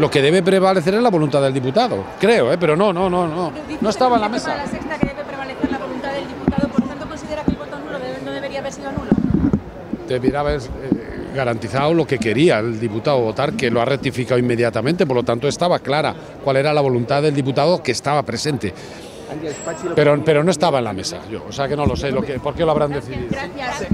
lo que debe prevalecer es la voluntad del diputado, creo, ¿eh? pero no, no, no, no, no estaba en la mesa. La sexta que debe prevalecer la voluntad del diputado, por tanto considera que el voto nulo no debería haber sido nulo. Debiera haber eh, garantizado lo que quería el diputado votar, que lo ha rectificado inmediatamente, por lo tanto estaba clara cuál era la voluntad del diputado que estaba presente. Pero, pero no estaba en la mesa, yo, o sea que no lo sé, lo que, por qué lo habrán decidido. Gracias.